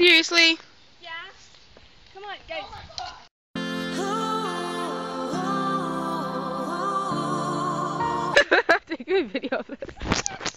Seriously? Yeah. Come on, go. Take a video of this.